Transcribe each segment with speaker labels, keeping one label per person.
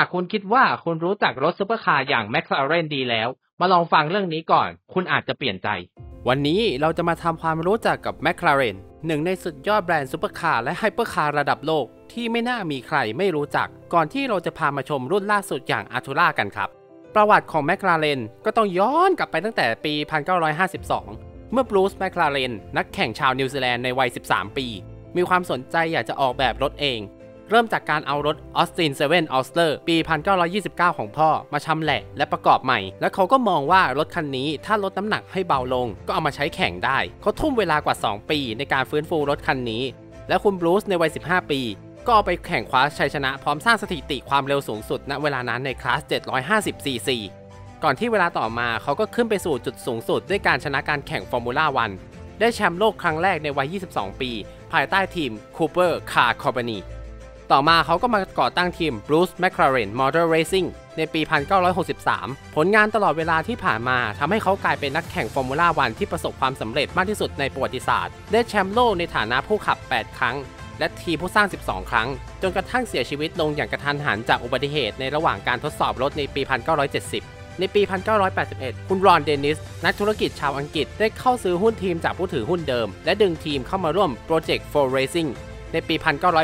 Speaker 1: หากคุณคิดว่าคุณรู้จักรถซุปเปอร์คาร์อย่าง McLaren ดีแล้ว มาลองฟังเรื่องนี้ก่อน คุณอาจจะเปลี่ยนใจ วันนี้เราจะมาทำความรู้จักกับ McLaren หนึ่งในสุดยอดแบรนด์ซุปเปอร์คาร์และไฮเปอร์คาร์ระดับโลก ที่ไม่น่ามีใครไม่รู้จัก ก่อนที่เราจะพามาชมรุ่นล่าสุดอย่าง a r t u r a กันครับ ประวัติของ McLaren ก็ต้องย้อนกลับไปตั้งแต่ปี 1952 เมื่อบรูซแมคลาเรนนักแข่งชาวนิวซีแลนด์ในวัย 13 ปี มีความสนใจอยากจะออกแบบรถเอง เริ่มจากการเอารถ Austin 7 a u s t e r ปี 1929 ของพ่อ มาชำแหละและประกอบใหม่ และเขาก็มองว่ารถคันนี้ถ้าลดน้ำหนักให้เบาลง ก็เอามาใช้แข่งได้ เขาทุ่มเวลากว่า 2 ปีในการฟื้นฟูรถคันนี้ และคุณบรูซในวัย 15 ปีก็เอาไปแข่งคว้าชัยชนะพร้อมสร้างสถิติความเร็วสูงสุดณเวลานั้นในคลาส 750 cc ก่อนที่เวลาต่อมาเขาก็ขึ้นไปสู่จุดสูงสุดด้วยการชนะการแข่งฟอร์มูล่าวันได้แชมป์โลกครั้งแรกในวัย 22 ปี ภายใต้ทีม Cooper Car Company ต่อมาเขาก็มาก่อตั้งทีม Bruce McLaren Motor Racing ในปี 1963 ผลงานตลอดเวลาที่ผ่านมาทำให้เขากลายเป็นนักแข่งฟอร์มูล่าวันที่ประสบความสำเร็จมากที่สุดในประวัติศาสตร์ ได้แชมป์โลกในฐานะผู้ขับ 8 ครั้ง และทีมผู้สร้าง 12 ครั้ง จนกระทั่งเสียชีวิตลงอย่างกระทันหันจากอุบัติเหตุในระหว่างการทดสอบรถในปี 1970ในปี 1981 คุณรอนเดนิส นักธุรกิจชาวอังกฤษได้เข้าซื้อหุ้นทีมจากผู้ถือหุ้นเดิม และดึงทีมเข้ามาร่วมโปรเจกต์ for Racing ในปี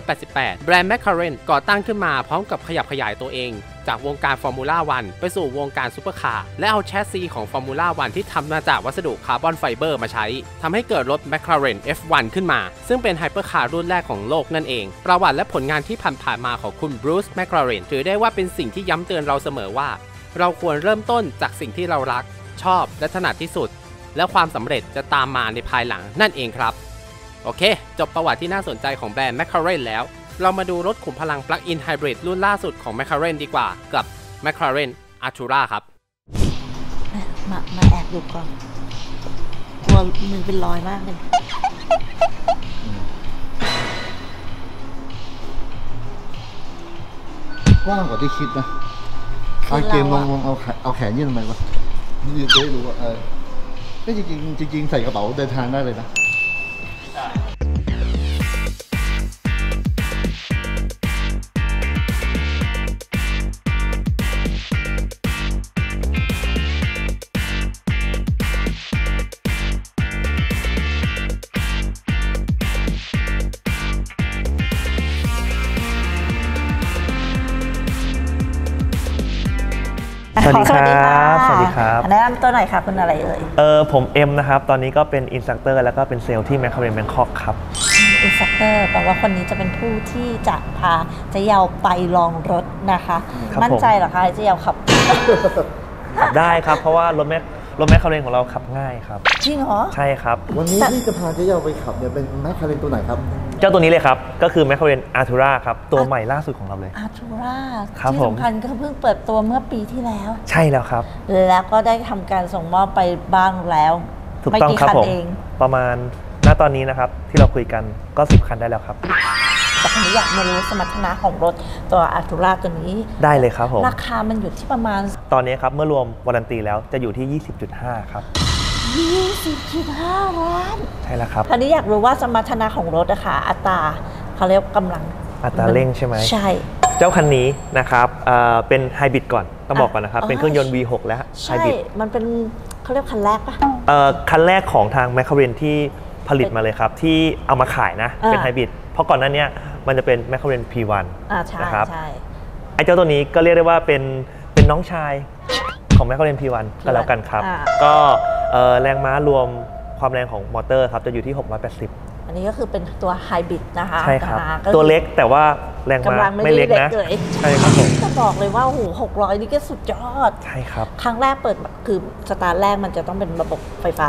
Speaker 1: 1988 แบรนด์แมคคาเรนก่อตั้งขึ้นมาพร้อมกับขยับขยายตัวเอง จากวงการฟอร์มูล่าวันไปสู่วงการซูเปอร์คาร์และเอาแชสซีของฟอร์มูล่าวันที่ทำมาจากวัสดุคาร์บอนไฟเบอร์มาใช้ทำให้เกิดรถ McLaren F1 ขึ้นมา ซึ่งเป็นไฮเปอร์คาร์รุ่นแรกของโลกนั่นเอง ประวัติและผลงานที่ผ่านๆมาของคุณบรูซแมคลาเรนถือได้ว่าเป็นสิ่งที่ย้ำเตือนเราเสมอว่า เราควรเริ่มต้นจากสิ่งที่เรารัก ชอบและถนัดที่สุด และความสำเร็จจะตามมาในภายหลังนั่นเองครับ โอเค จบประวัติที่น่าสนใจของแบรนด์ McLaren แล้ว เรามาดูรถขุมพลัง Plug-in Hybrid รุ่นล่าสุดของ McLaren ดีกว่า กับ McLaren Artura ครับ
Speaker 2: มา มาแอบดูก่อนกลัวมือเป็นรอยมากเลย
Speaker 3: กว้างกว่าที่คิดนะ
Speaker 2: คือ
Speaker 3: เอาเกมล
Speaker 2: เรา
Speaker 3: ง
Speaker 2: อะ
Speaker 3: ลงเอาแขนเอาแขนยื่นทำไมวะยืนจะได้รู้ว่าเออไม่จริงๆจริงๆใส่กระเป๋าเดินทางได้เลยนะ
Speaker 4: สวัสดีครับ
Speaker 2: ขอ
Speaker 4: สวัสดีครับ
Speaker 2: แนแนะนำตัวหน่อยค่ะคุณอะไรเอ่ย
Speaker 4: เออผมเอ็มนะครับ ตอนนี้ก็เป็น instructor แล้วก็เป็นเซลล์ที่ McLaren Bangkok ครับ
Speaker 2: instructor แปลว่าคนนี้จะเป็นผู้ที่จะพาเจ๊เยาไปลองรถนะคะ
Speaker 4: ครับผม มั่น
Speaker 2: ใจเหรอคะเจ๊เยาขับ
Speaker 4: ขับได้ครับ เพราะว่ารถแมค รถแมคคาเรนของเราขับง่ายครับ
Speaker 2: จริงเหรอ
Speaker 4: ใช่ครับ
Speaker 3: วันนี้ที่จะพาเจ๊เยาไปขับเนี่ยเป็นแมคคาเรนตัวไหนครับ
Speaker 4: เจ้าตัวนี้เลยครับ ก็คือ McLaren Artura ครับ ตัวใหม่ล่าสุดของเราเลย
Speaker 2: อาร์ทูรา
Speaker 4: ครับ
Speaker 2: ที่
Speaker 4: ผม
Speaker 2: สำคัญก็เพิ่งเปิดตัวเมื่อปีที่แล้ว
Speaker 4: ใช่แล้วครับ
Speaker 2: แล้วก็ได้ทำการส่งมอบไปบ้างแล้ว
Speaker 4: ถูก
Speaker 2: ไม่
Speaker 4: ต้อง
Speaker 2: กี่
Speaker 4: ครับ
Speaker 2: คัน
Speaker 4: ผม
Speaker 2: เอง
Speaker 4: ประมาณณตอนนี้นะครับที่เราคุยกันก็ 10 คันได้แล้วครับ
Speaker 2: แต่คนนี้อยากมารู้สมรรถนะของรถตัวอาร์ทูราตัวนี้
Speaker 4: ได้เลยครับผม
Speaker 2: ราคามันอยู่ที่ประมาณ
Speaker 4: ตอนนี้ครับ เมื่อรวมวารันตีแล้วจะอยู่ที่ 20.5 ครับ
Speaker 2: 20.5ล้าน
Speaker 4: ใช่แล้วครับ
Speaker 2: คราวนี้อยากรู้ว่าสมรรถนะของรถอะค่ะอัตราเขาเรียกกำลัง
Speaker 4: อัตราเร่งใช่ไหม
Speaker 2: ใช่
Speaker 4: เจ้าคันนี้นะครับเอ่อเป็นไฮบริดก่อนต้องบอกก่อนนะครับ
Speaker 2: อะ
Speaker 4: เป็นเครื่องยนต์ V6 และไฮ
Speaker 2: ใช่
Speaker 4: บริด
Speaker 2: มันเป็นเขาเรียกคันแรกปะ
Speaker 4: เอ่อคันแรกของทางแมคคาเรนที่ผลิตมาเลยครับ ที่เอามาขายนะ
Speaker 2: อ่า
Speaker 4: เป็นไฮบริด เพราะก่อนหน้าเนี้ยมันจะเป็นแมคคาเรน P1
Speaker 2: อ่าใช่
Speaker 4: นะครับ
Speaker 2: ใช่
Speaker 4: ไอ้เจ้าตัวนี้ก็เรียกได้ว่าเป็นเป็นน้องชายของแมคคาเรน P1 ก็แล้วกันครับ
Speaker 2: อ่า
Speaker 4: ก็เอ่อแรงม้ารวมความแรงของมอเตอร์ครับจะอยู่ที่ 680
Speaker 2: อันนี้ก็คือเป็นตัวไฮบริดนะคะ
Speaker 4: ใช่ครับ
Speaker 2: นะคะก็
Speaker 4: ตัวเล็กแต่ว่าแรงม้ากำ
Speaker 2: ลังไม่
Speaker 4: ไม่
Speaker 2: ได้
Speaker 4: เล็ก
Speaker 2: เล็ก
Speaker 4: นะ
Speaker 2: เลย
Speaker 4: ใช่ครับผม
Speaker 2: จะบอกเลยว่าโอ้โหหกร้อยนี่ก็สุดยอด
Speaker 4: ใช่ครับ
Speaker 2: ครั้งแรกเปิดมาคือสตาร์ทแรกมันจะต้องเป็นระบบไฟฟ้า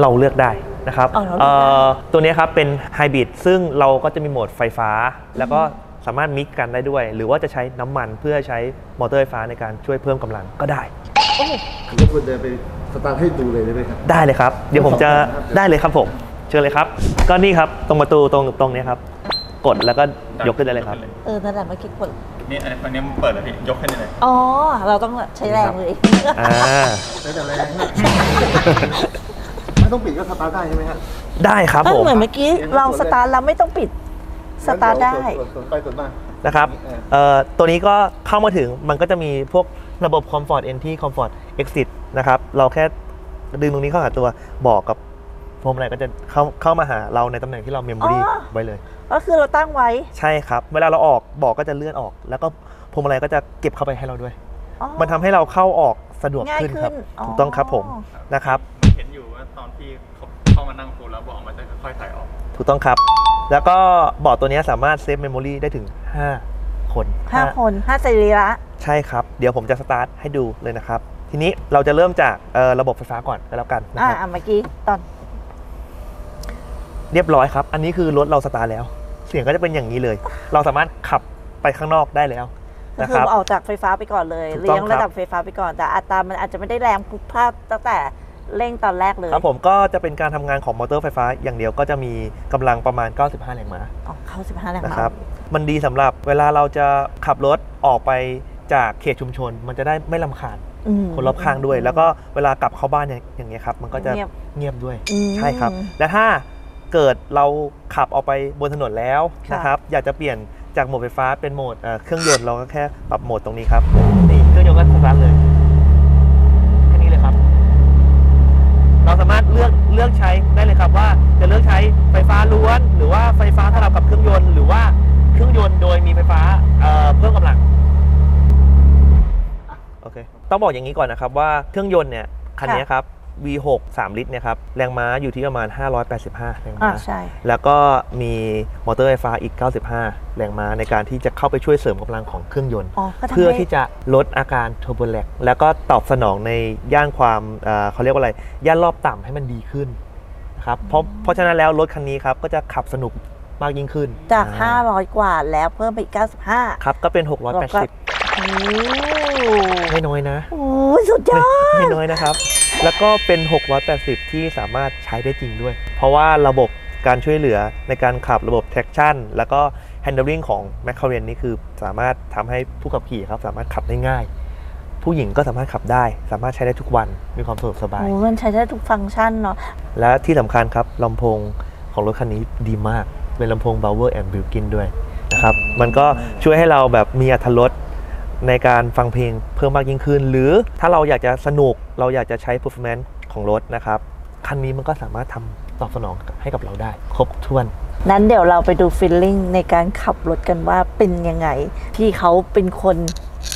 Speaker 4: เราเลือกได้ นะครับ
Speaker 2: อ๋อเราเลือกได้
Speaker 4: เอ่อตัวนี้ครับเป็นไฮบริดซึ่งเราก็จะมีโหมดไฟฟ้า แล้วก็สามารถ mix กันได้ด้วย หรือว่าจะใช้น้ำมันเพื่อใช้มอเตอร์ไฟฟ้าในการช่วยเพิ่มกำลังก็ได้
Speaker 2: โอ้โห
Speaker 3: รบกวนเดินไปสตาร์ทให้ดูเลยได้ไหมครับ
Speaker 4: ได้เลยครับ เดี๋ยวผมจะ
Speaker 3: ครับ
Speaker 4: ได้เลยครับผม เชิญเลยครับ ก็นี่ครับ ตรงประตูตรงตรงเนี้ยครับ กดแล้วก็ยกขึ้นได้เลยครับ
Speaker 2: เออนั่นแหละเมื่อกี้กด
Speaker 5: นี่อันอันนี้มันเปิดแล้วพี่ ยกขึ้นได้เลย
Speaker 2: อ๋อ เราต้องใช้แรงเลย
Speaker 4: อ่า
Speaker 3: แล้วแต่แรงนะไม่ ต้องปิดก็สตาร์ทได้ใช่ไหมฮะ
Speaker 4: ได้ครับ
Speaker 2: เอ
Speaker 4: ผ
Speaker 2: อ
Speaker 4: ม
Speaker 2: เหมือนเมื่อกี้เราสตาร์ทเราไม่ต้องปิดสตาร์ทได้
Speaker 3: ส่วนส่วนไปส่วนมา
Speaker 4: นะครับ
Speaker 3: เออ
Speaker 4: เอ่อตัวนี้ก็เข้ามาถึงมันก็จะมีพวกระบบ Comfort Entry Comfort Exit นะครับ เราแค่ดึงตรงนี้เข้าหาตัวบอกกับพวงมาลัยก็จะเข้าเข้ามาหาเราในตำแหน่งที่เราเมมโมรี
Speaker 2: อ๋อ
Speaker 4: ไว้เลย
Speaker 2: ก็คือเราตั้งไว้
Speaker 4: ใช่ครับ เวลาเราออกบอกก็จะเลื่อนออก แล้วก็พวงมาลัยก็จะเก็บเข้าไปให้เราด้วย
Speaker 2: อ๋อ
Speaker 4: มันทำให้เราเข้าออกสะดวก
Speaker 2: ง่าย
Speaker 4: ขึ้น
Speaker 2: ขึ้
Speaker 4: ครับ
Speaker 2: น
Speaker 4: ถูกต้องครับผมนะครับ
Speaker 5: เห็นอยู่ว่า ตอนที่เขาเข้ามานั่งฟูลแล้วบอกมันจะค่อยๆถ่ายออก
Speaker 4: ถูกต้องครับ แล้วก็บอร์ดตัวนี้สามารถ save memory ได้ถึง 5 คน
Speaker 2: ห้า
Speaker 4: ห้า
Speaker 2: คนห้าสรีระ
Speaker 4: ใช่ครับ เดี๋ยวผมจะสตาร์ทให้ดูเลยนะครับ ทีนี้เราจะเริ่มจากเอ่อระบบไฟฟ้าก่อนก็แล้วกันนะ
Speaker 2: อ่า
Speaker 4: ครับ
Speaker 2: อะเมื่อกี้ตอน
Speaker 4: เรียบร้อยครับ อันนี้คือรถเราสตาร์ทแล้ว เสียงก็จะเป็นอย่างนี้เลย เราสามารถขับไปข้างนอกได้แล้ว
Speaker 2: ก็
Speaker 4: นะ
Speaker 2: คื
Speaker 4: ค
Speaker 2: อ
Speaker 4: รับ
Speaker 2: ออกจากไฟฟ้าไปก่อนเลย
Speaker 4: ถูกต้
Speaker 2: เลี้
Speaker 4: อยง
Speaker 2: ง
Speaker 4: ครับ
Speaker 2: ระดับไฟฟ้าไปก่อนแต่อัตรามันอาจจะไม่ได้แรงพรวดพราดตั้งแต่ เร่งตอนแรกเลย
Speaker 4: ครับผมก็จะเป็นการทำงานของมอเตอร์ไฟฟ้า อย่างเดียวก็จะมีกำลังประมาณ 95 แรงม้า
Speaker 2: อ๋อเข้าสิบห้าแรง
Speaker 4: นะ
Speaker 2: ม้า
Speaker 4: ครับมันดีสำหรับเวลาเราจะขับรถออกไปจากเขตชุมชน มันจะได้ไม่ลำคาญ
Speaker 2: อืม
Speaker 4: คนรอบข้างด้วย แล้วก็เวลากลับเข้าบ้านเนี่ยอย่างเงี้ยครับ มันก็จะ
Speaker 2: เงียบ
Speaker 4: เงียบด้วย
Speaker 2: อืม
Speaker 4: ใช่ครับ และถ้าเกิดเราขับออกไปบนถนนแล้ว
Speaker 2: ค่ะ
Speaker 4: นะครับ อยากจะเปลี่ยนจากโหมดไฟฟ้าเป็นโหมดเอ่อเครื่องยนต์เราก็แค่ปรับโหมดตรงนี้ครับนี่เครื่องยนต์ก็สตาร์ทเลยแค่นี้เลยครับ เราสามารถเลือกเลือกใช้ได้เลยครับว่าจะเลือกใช้ไฟฟ้าล้วน หรือว่าไฟฟ้าสลับกับเครื่องยนต์ หรือว่าเครื่องยนต์โดยมีไฟฟ้าเเพิ่มกำลังโอเคต้องบอกอย่างนี้ก่อนนะครับว่าเครื่องยนต์เนี่ยคันนี้ครับ V6 3 ลิตรเนี่ยครับแรงม้าอยู่ที่ประมาณ 585 แรง
Speaker 2: อ่า
Speaker 4: ม้า
Speaker 2: ใช่
Speaker 4: แล้วก็มีมอเตอร์ไฟฟ้าอีก 95 แรงม้าในการที่จะเข้าไปช่วยเสริมกำลังของเครื่องยนต์
Speaker 2: อ๋อก็ทำ
Speaker 4: เพื่อ
Speaker 2: ให้
Speaker 4: ที่จะลดอาการเทอร์โบแลกแล้วก็ตอบสนองในย่านความเอ่อเขาเรียกว่าอะไร ย่านรอบต่ำให้มันดีขึ้นนะครับเพราะเพราะฉะนั้นแล้วรถคันนี้ครับก็จะขับสนุกมากยิ่งขึ้น
Speaker 2: จาก
Speaker 4: อ่
Speaker 2: 500 กว่าแล้วเพิ่มไปอีก 95
Speaker 4: ครับ ก็เป็น
Speaker 2: แล้วก็
Speaker 4: 680
Speaker 2: โอ้
Speaker 4: ไม่น้อยนะ
Speaker 2: โหสุดยอด
Speaker 4: ไม่น้อยนะครับ แล้วก็เป็น 680 ที่สามารถใช้ได้จริงด้วย เพราะว่าระบบการช่วยเหลือในการขับระบบ traction แล้วก็ handling ของ m c l a r e n นี่คือสามารถทำให้ผู้ขับขี่ครับสามารถขับได้ง่าย ผู้หญิงก็สามารถขับได้ สามารถใช้ได้ทุกวันมีความสะดวกสบาย
Speaker 2: โอ้มันใช้ได้ทุกฟังก์ชันเนาะ
Speaker 4: และที่สำคัญครับลำโพงของรถคันนี้ดีมาก เป็นลำโพง Bauer and Bilkin ด้วยนะครับ มันก็ช่วยให้เราแบบมีอรรถรส ในการฟังเพลงเพิ่มมากยิ่งขึ้น หรือถ้าเราอยากจะสนุกเราอยากจะใช้ performance ของรถนะครับ คันนี้มันก็สามารถทำตอบสนองให้กับเราได้ ครบถ้วน
Speaker 2: นั้นเดี๋ยวเราไปดูฟีลลิ่งในการขับรถกันว่าเป็นยังไง ที่เขาเป็นคน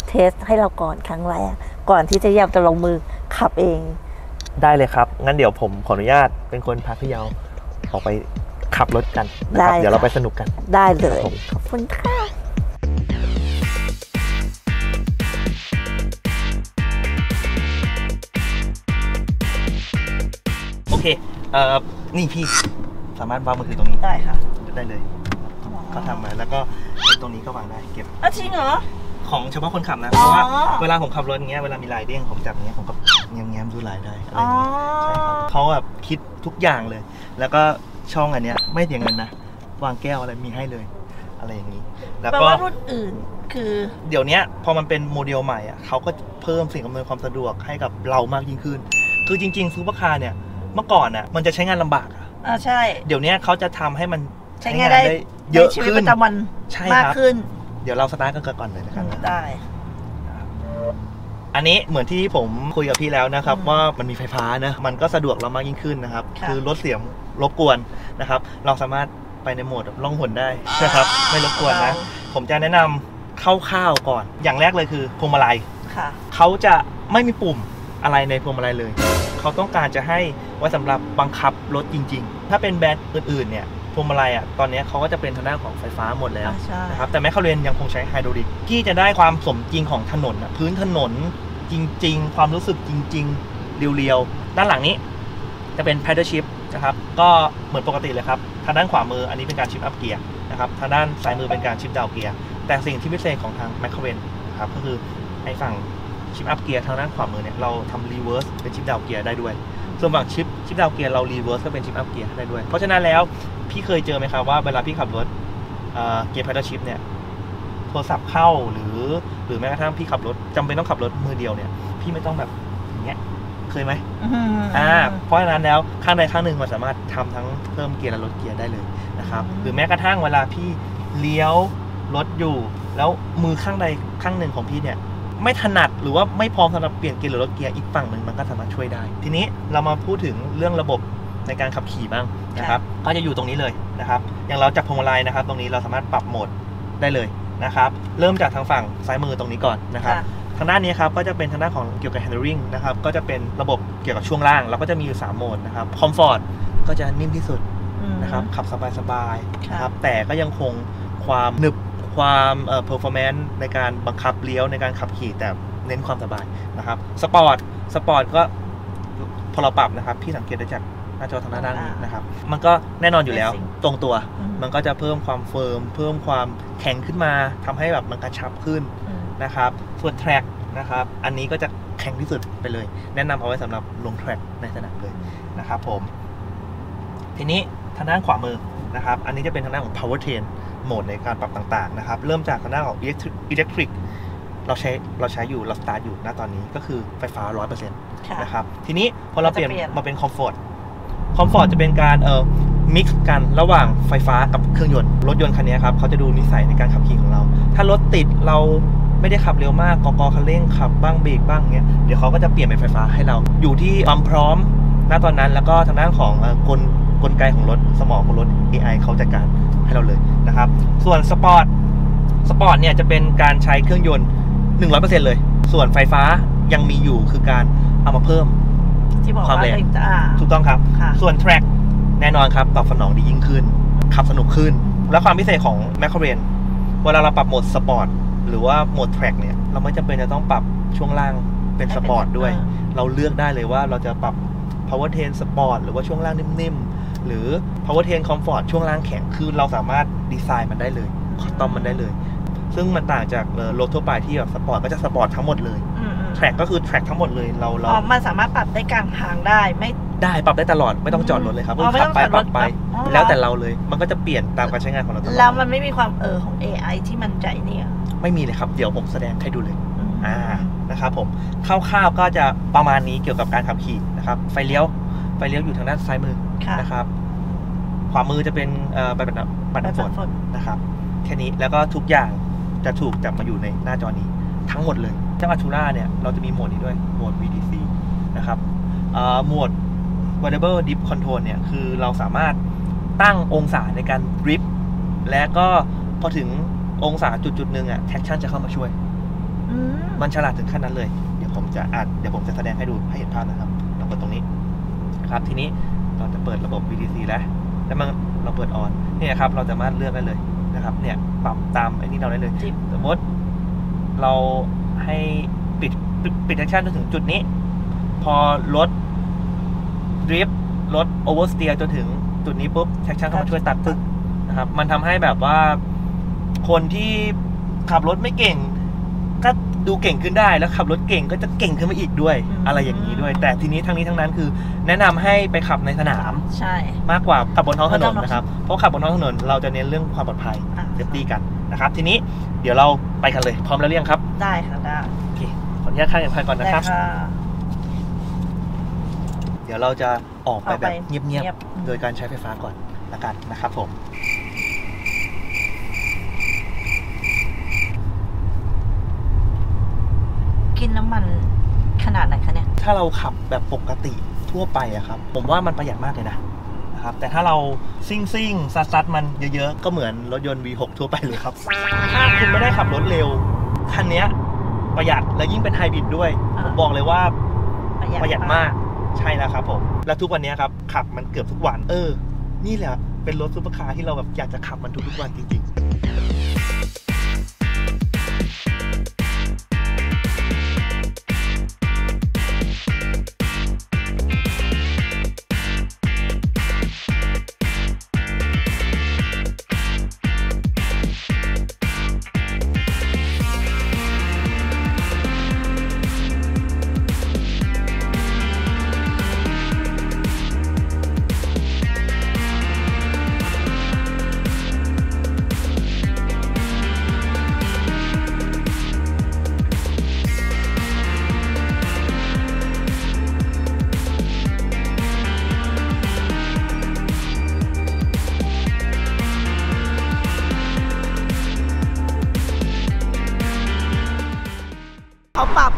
Speaker 2: เทสให้เราก่อนครั้งแรก ก่อนที่จะยามจะลงมือขับเอง
Speaker 4: ได้เลยครับ งั้นเดี๋ยวผมขออนุญาตเป็นคนพาพี่เยาออกไปขับรถกันนะครับ
Speaker 2: ได้
Speaker 4: เดี๋ยวเรา
Speaker 2: ค่ะ
Speaker 4: ไปสนุกกัน
Speaker 2: ได้เลย
Speaker 4: ครับผม
Speaker 2: ขอบคุณค่ะ
Speaker 4: เคเอ่อนี่พี่สามารถวางมือถือตรงนี้
Speaker 2: ได้ค่ะ
Speaker 4: ได้เลยเขาทำมาแล้วก็ไอ้ตรงนี้ก็วางได้เก็บ
Speaker 2: อ้าวจริงเหรอ
Speaker 4: ของเฉพาะคนขับนะ
Speaker 2: อ๋
Speaker 4: เพ
Speaker 2: อ
Speaker 4: ราะว่าเวลาผมขับรถอย่างเงี้ยเวลามีลายเด้งผมจับอย่างเงี้ยผมก็แง้มๆดูลายได้อะไรอย่างเงี้ยใช่ครับเขาแบบคิดทุกอย่างเลย แล้วก็ช่องอันเนี้ยไม่เสียเงินนะวางแก้วอะไรมีให้เลย อะไรอย่างนี้ แล้ว
Speaker 2: แปล
Speaker 4: ก็
Speaker 2: ว่ารุ่นอื่นคือ
Speaker 4: เดี๋ยวเนี้ยพอมันเป็นโมเดลใหม่อะเขาก็เพิ่มสิ่งอำนวยความสะดวกให้กับเรามากยิ่งขึ้น คือจริงๆซูเปอร์คาร์เนี่ย เมื่อก่อนอะมันจะใช้งานลำบากอะ
Speaker 2: อ่าใช่
Speaker 4: เดี๋ยวเนี้ยเขาจะทำให้มัน
Speaker 2: ใช้งานได้
Speaker 4: เยอะ
Speaker 2: ในชีวิต
Speaker 4: ขึ้
Speaker 2: ป
Speaker 4: น
Speaker 2: ระจำวันขึ้น
Speaker 4: ใช่
Speaker 2: มาก
Speaker 4: ครับ
Speaker 2: ขึ้น
Speaker 4: เดี๋ยวเราสตาร์ทกันก่อนเลยนะครับ
Speaker 2: ได้
Speaker 4: อันนี้เหมือนที่ผมคุยกับพี่แล้วนะครับ
Speaker 2: อืม
Speaker 4: ว่ามันมีไฟฟ้านะมันก็สะดวกเรามากยิ่งขึ้นนะครับ
Speaker 2: ค่ะ
Speaker 4: คือลดเสียงรบกวนนะครับ เราสามารถไปในโหมดล่องหนได้นะครับ ไม่รบกวนนะ ผมจะแนะนำคร่าวๆก่อน อย่างแรกเลยคือพวงมาลัย
Speaker 2: ค่ะ
Speaker 4: เขาจะไม่มีปุ่มอะไรในพวงมาลัยเลย เขาต้องการจะให้ไว้สำหรับบังคับรถจริง ๆ ถ้าเป็นแบรนด์อื่นๆเนี่ยพวงมาลัยอะตอนนี้เขาก็จะเป็นทางด้านของไฟฟ้าหมดแล้ว
Speaker 2: อ่าใช่
Speaker 4: นะครับแต่แมคคาเรนยังคงใช้ไฮดรอลิกที่จะได้ความสมจริงของถนนอะพื้นถนนจริง ๆ ความรู้สึกจริง ๆ เรียวๆ ด้านหลังนี้จะเป็น paddle shift นะครับ ก็เหมือนปกติเลยครับ ทางด้านขวามืออันนี้เป็นการ shift up เกียร์นะครับ ทางด้านซ้ายมือเป็นการ shift down เกียร์ แต่สิ่งที่พิเศษของทางแมคคาเรนนะครับก็คือไอ้ฝั่ง shift up เกียร์ทางด้านขวามือเนี่ยเราทำ reverse เป็น shift down เกียร์ได้ด้วย ส่วนฝั่ง shift shift down เกียร์เรา reverse ก็เป็น shift up เกียร์ได้ด้วย เพราะฉะนั้นแล้วพี่เคยเจอไหมครับว่าเวลาพี่ขับรถเอ่อเกียร์ paddle shift เนี่ยโทรศัพท์เข้าหรือหรือแม้กระทั่งพี่ขับรถจำเป็นต้องขับรถมือเดียวเนี่ย พี่ไม่ต้องแบบอย่างเงี้ยเคยไหม
Speaker 2: อืม
Speaker 4: อ่าเพราะฉะนั้นแล้วข้างใดข้างหนึ่งมันสามารถทำทั้งเพิ่มเกียร์และลดเกียร์ได้เลยนะครับ
Speaker 2: อืม
Speaker 4: หรือแม้กระทั่งเวลาพี่เลี้ยวรถอยู่ แล้วมือข้างใดข้างหนึ่งของพี่เนี่ย ไม่ถนัดหรือว่าไม่พร้อมสำหรับเปลี่ยนเกียร์หรือรถเกียร์อีกฝั่งหนึ่งมันก็สามารถช่วยได้ ทีนี้เรามาพูดถึงเรื่องระบบในการขับขี่บ้างนะครับก็จะอยู่ตรงนี้เลยนะครับ อย่างเราจับพวงมาลัยนะครับ ตรงนี้เราสามารถปรับโหมดได้เลยนะครับ เริ่มจากทางฝั่งซ้ายมือตรงนี้ก่อนนะครับ
Speaker 2: ค่ะ
Speaker 4: ทางด้านนี้ครับก็จะเป็นทางด้านของเกี่ยวกับ handling นะครับก็จะเป็นระบบเกี่ยวกับช่วงล่างแล้วก็จะมีอยู่3โหมดนะครับ comfort ก็จะนิ่มที่สุด
Speaker 2: อืม
Speaker 4: นะครับขับสบายๆ
Speaker 2: ค่ะ
Speaker 4: นะครับแต่ก็ยังคงความหนึบ ความเอ่อ performance ในการบังคับเลี้ยวในการขับขี่แต่เน้นความสบายนะครับ sport sport ก็พอเราปรับนะครับ พี่สังเกตได้จากหน้าจอทางด้านล่างนี้นะครับ มันก็แน่นอนอยู่แล้ว ตรงตัว
Speaker 2: อืม
Speaker 4: มันก็จะเพิ่มความ firm เพิ่มความแข็งขึ้นมาทำให้แบบมันกระชับขึ้น
Speaker 2: อืม
Speaker 4: นะครับ ส่วน track นะครับ อันนี้ก็จะแข็งที่สุดไปเลย แนะนำเอาไว้สำหรับลง track ในสนามเลยนะครับผม ทีนี้ทางด้านขวามือนะครับ อันนี้จะเป็นทางด้านของ power train โหมดในการปรับต่างๆนะครับ เริ่มจากทางด้านของ electric electric เราใช้เราใช้อยู่เราสตาร์ทอยู่ณตอนนี้ก็คือไฟฟ้า 100%
Speaker 2: ค่ะ
Speaker 4: นะครับ ทีนี้พอเราเปลี่ยน
Speaker 2: จะเปลี่ยน
Speaker 4: มาเป็น comfort comfort จะเป็นการเอ่อ mix กันระหว่างไฟฟ้ากับเครื่องยนต์ รถยนต์คันนี้ครับเขาจะดูนิสัยในการขับขี่ของเรา ถ้ารถติดเราไม่ได้ขับเร็วมากกอกอคันเร่งขับบ้างเบรกบ้างเงี้ยเดี๋ยวเขาก็จะเปลี่ยนเป็นไฟฟ้าให้เรา อยู่ที่ความพร้อมณตอนนั้นแล้วก็ทางด้านของเอ่อกล กลไกของรถสมองของรถ AI เขาจัดการให้เราเลยนะครับ ส่วน sport sport เนี่ยจะเป็นการใช้เครื่องยนต์ 100%เลย ส่วนไฟฟ้ายังมีอยู่คือการเอามาเพิ่ม
Speaker 2: ที่บอก
Speaker 4: ความ
Speaker 2: ว่า
Speaker 4: แรง
Speaker 2: อ่า
Speaker 4: ถูกต้องครับ
Speaker 2: ค่ะ
Speaker 4: ส่วน track แน่นอนครับตอบสนองดียิ่งขึ้น ขับสนุกขึ้น และความพิเศษของ m c l a r e n เวลาเราปรับโหมดสปอร์ตหรือว่าโหมด track เนี่ย เราไม่จำเป็นจะต้องปรับช่วงล่างเป็นสปอร์ตด้วย
Speaker 2: อ่า
Speaker 4: เราเลือกได้เลยว่าเราจะปรับ power train sport หรือว่าช่วงล่างนิ่มๆ หรือ power train comfort ช่วงล่างแข็งคือเราสามารถดีไซน์มันได้เลย custom มันได้เลย ซึ่งมันต่างจากเอ่อรถทั่วไปที่แบบสปอร์ตก็จะสปอร์ตทั้งหมดเลย
Speaker 2: อืมอืม
Speaker 4: track ก็คือ track ทั้งหมดเลยเราเรา
Speaker 2: อ๋อมันสามารถปรับได้กลางทางได้ไม่
Speaker 4: ได้ปรับได้ตลอดไม่ต้องจอดรถเลยครับ
Speaker 2: อ๋อไม่
Speaker 4: ขั
Speaker 2: ต้อง
Speaker 4: ไป
Speaker 2: จอด
Speaker 4: ป
Speaker 2: ร
Speaker 4: รั
Speaker 2: ถ
Speaker 4: บไป
Speaker 2: อ๋อ
Speaker 4: แล้วแต่เราเลย มันก็จะเปลี่ยนตามการใช้งานของเราตลอด
Speaker 2: แล้วมันไม่มีความเออของ AI ที่มันใจเนี่ย
Speaker 4: ไม่มีเลยครับ เดี๋ยวผมแสดงให้ดูเลย
Speaker 2: อืม
Speaker 4: อ่านะครับผมคร่าวๆก็จะประมาณนี้เกี่ยวกับการขับขี่นะครับไฟเลี้ยวไฟเลี้ยวอยู่ทางด้านซ้ายมือ
Speaker 2: ค่ะ
Speaker 4: นะครับขวามือจะเป็นเอ่อบัตรบัตร
Speaker 2: ไป
Speaker 4: ฝ
Speaker 2: ฝ
Speaker 4: น
Speaker 2: นฝน
Speaker 4: นะครับแค่นี้แล้วก็ทุกอย่างจะถูกจับมาอยู่ในหน้าจอนี้ ทั้งหมดเลยเจ้าอัชูล่าเนี่ยเราจะมีโหมดนี้ด้วยโหมด VDC นะครับเอ่อโหมด variable dip control เนี่ยคือเราสามารถตั้งองศาในการ drip และก็พอถึงองศาจุดจุดๆหนึ่งอะ traction จะเข้ามาช่วย
Speaker 2: อืม
Speaker 4: มันฉลาดถึงขั้นนั้นเลย เดี๋ยวผมจะอ่านเดี๋ยวผมจะแสดงให้ดูให้เห็นภาพนะครับเราเปิดตรงนี้นะครับ ทีนี้ เราจะเปิดระบบ VDC แล้ว แล้วมันเราเปิด on เนี่ยครับ เราสามารถเลือกได้เลยนะครับ เนี่ยปรับตามไอ้นี่เราได้เลย
Speaker 2: จิ๊บ
Speaker 4: สมมติเราให้ปิดปิดปิดแอคชั่นจนถึงจุดนี้ พอรถ drift รถ oversteer จนถึงจุดนี้ปุ๊บ traction เข้ามาช่วยตัดปึ๊กนะครับ มันทำให้แบบว่าคนที่ขับรถไม่เก่งก็ ดูเก่งขึ้นได้แล้วขับรถเก่งก็จะเก่งขึ้นมาอีกด้วย อะไรอย่างนี้ด้วย แต่ทีนี้ทั้งนี้ทั้งนั้นคือแนะนำให้ไปขับในสนาม
Speaker 2: ใช่
Speaker 4: มากกว่าขับบนท้องถนน
Speaker 2: ไม่ต้อง
Speaker 4: นะครับเพราะขับบนท้องถนนเราจะเน้นเรื่องความปลอดภัย
Speaker 2: อะ
Speaker 4: เซฟตี้กันนะครับ ทีนี้เดี๋ยวเราไปกันเลยพร้อมแล้วหรือยังครับ
Speaker 2: ได้ค่ะได้
Speaker 4: โอเคขออนุญาตข้ามอย่างพันก่อน
Speaker 2: ได้
Speaker 4: นะครับ
Speaker 2: ค่ะ
Speaker 4: เดี๋ยวเราจะออกไปแบบ
Speaker 2: ออกไป
Speaker 4: เงียบ
Speaker 2: เงียบ
Speaker 4: ๆโดยการใช้ไฟฟ้าก่อนละกันนะครับผม
Speaker 2: นน้ำมันขนาดไหนคะเนี่ย
Speaker 4: ถ้าเราขับแบบปกติทั่วไปอะครับ ผมว่ามันประหยัดมากเลยนะนะครับ แต่ถ้าเราซิ่งซิ่งซัดซัดๆมันเยอะๆ ก็เหมือนรถยนต์ V6 ทั่วไปเลยครับ ถ้าคุณไม่ได้ขับรถเร็ว คันเนี้ยประหยัดและยิ่งเป็นไฮบริดด้วย
Speaker 2: อ่า
Speaker 4: ผมบอกเลยว่า
Speaker 2: ประหยัด
Speaker 4: ประหยัดมาก ใช่แล้วครับผม แล้วทุกวันนี้ครับ ขับมันเกือบทุกวัน เออ นี่แหละ เป็นรถซุปเปอร์คาร์ที่เราแบบอยากจะขับมันทุกๆวันจริงๆ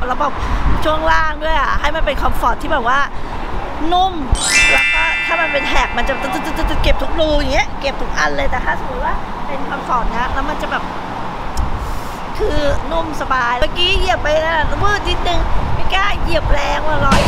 Speaker 2: แล้วแบบช่วงล่างด้วยอะให้มันเป็นคอมฟอร์ทที่แบบว่านุ่มแล้วก็ถ้ามันเป็นแท็กมันจะจะจะจะเก็บทุกรูอย่างเงี้ยเก็บทุกอันเลยแต่ถ้าสมมติว่าเป็นคอมฟอร์ทนะแล้วมันจะแบบ คือนุ่มสบายเมื่อกี้เหยียบไปนะวืดนิดนึงไม่กล้าเหยียบแรงว่าร้อย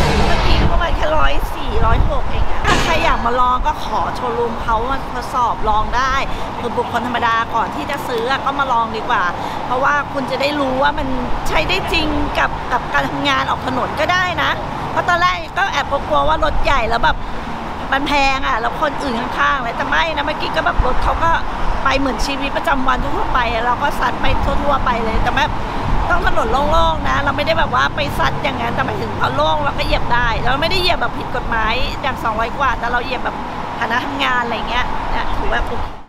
Speaker 2: ค่ร้อยสี่ร้อยหกเองอะถ้าใครอยากมาลองก็ขอโชว์รูมเขามาทดสอบลองได้คือบุคคลธรรมดาก่อนที่จะซื้อก็มาลองดีกว่า เพราะว่าคุณจะได้รู้ว่ามันใช้ได้จริงกับกับการทำงานออกถนนก็ได้นะ เพราะตอนแรกก็แอบกลัวว่ารถใหญ่แล้วแบบมันแพงอะแล้วคนอื่นข้างๆเลยแต่ไม่นะเมื่อกี้ก็แบบรถเขาก็ไปเหมือนชีวิตประจำวันทั่วๆไป เราก็ซัดไปทั่วๆไปเลยแต่แบบ ต้องถนนโล่งๆนะ เราไม่ได้แบบว่าไปซัดอย่างนั้นแต่หมายถึงพอโล่งเราก็เหยียบได้ เราไม่ได้เหยียบแบบผิดกฎหมายอย่าง200กว่า แต่เราเหยียบแบบฐานะทำงานอะไรเงี้ยนี่ยถือว่าโอเค